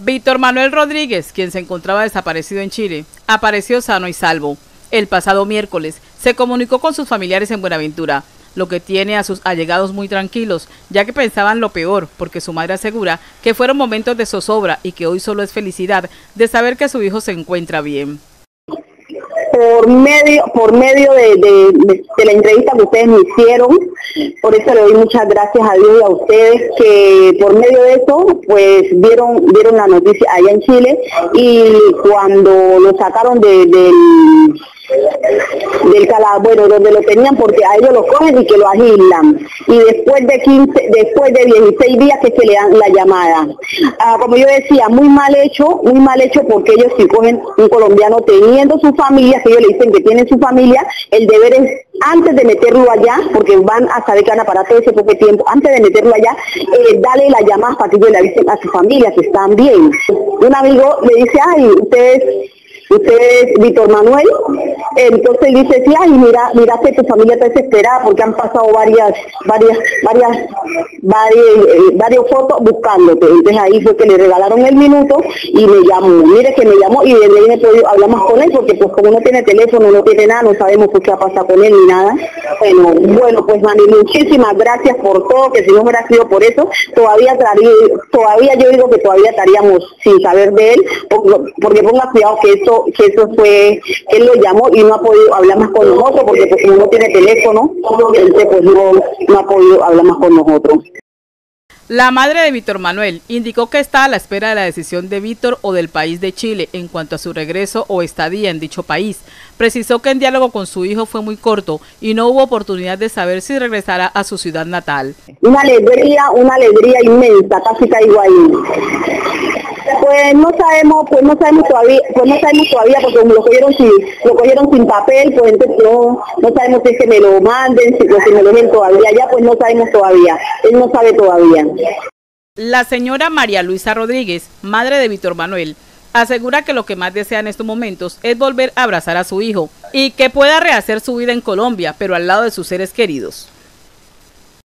Víctor Manuel Rodríguez, quien se encontraba desaparecido en Chile, apareció sano y salvo. El pasado miércoles se comunicó con sus familiares en Buenaventura, lo que tiene a sus allegados muy tranquilos, ya que pensaban lo peor, porque su madre asegura que fueron momentos de zozobra y que hoy solo es felicidad de saber que su hijo se encuentra bien por medio por medio de, de, la entrevista que ustedes me hicieron. Por eso le doy muchas gracias a Dios y a ustedes que por medio de eso pues vieron vieron la noticia allá en Chile. Y cuando lo sacaron del del bueno, donde lo tenían porque a ellos lo cogen y que lo agilan. Y después de 15, después de 16 días que se le dan la llamada. Ah, como yo decía, muy mal hecho, muy mal hecho porque ellos si cogen un colombiano teniendo su familia, que ellos le dicen que tienen su familia, el deber es antes de meterlo allá, porque van a saber que van todo ese poco tiempo, antes de meterlo allá, eh, dale la llamada para que ellos le avisen a su familia que están bien. Un amigo le dice, ay, ustedes usted es Víctor Manuel, entonces dice, sí, ay, mira, mira que tu familia está desesperada porque han pasado varias, varias, varias, varias, eh, varias fotos buscándote. Entonces ahí fue que le regalaron el minuto y me llamó. Mire que me llamó y desde ahí más con él porque pues como no tiene teléfono, no tiene nada, no sabemos qué ha pasado con él ni nada. Bueno, bueno, pues Mani, muchísimas gracias por todo, que si no hubiera sido por eso, todavía todavía yo digo que todavía estaríamos sin saber de él, porque ponga cuidado que eso que eso fue, él lo llamó y no ha podido hablar más con nosotros porque pues como no tiene teléfono, entonces pues no, no ha podido hablar más con nosotros. La madre de Víctor Manuel indicó que está a la espera de la decisión de Víctor o del país de Chile en cuanto a su regreso o estadía en dicho país. Precisó que el diálogo con su hijo fue muy corto y no hubo oportunidad de saber si regresará a su ciudad natal. Una alegría, una alegría inmensa, casi caigo ahí. Pues no sabemos, pues no sabemos todavía, pues no sabemos todavía porque lo cogieron sin, lo cogieron sin papel, pues entonces no, no sabemos si es que me lo manden, si, si me lo dejen todavía, ya pues no sabemos todavía, él no sabe todavía. La señora María Luisa Rodríguez, madre de Víctor Manuel, asegura que lo que más desea en estos momentos es volver a abrazar a su hijo y que pueda rehacer su vida en Colombia, pero al lado de sus seres queridos.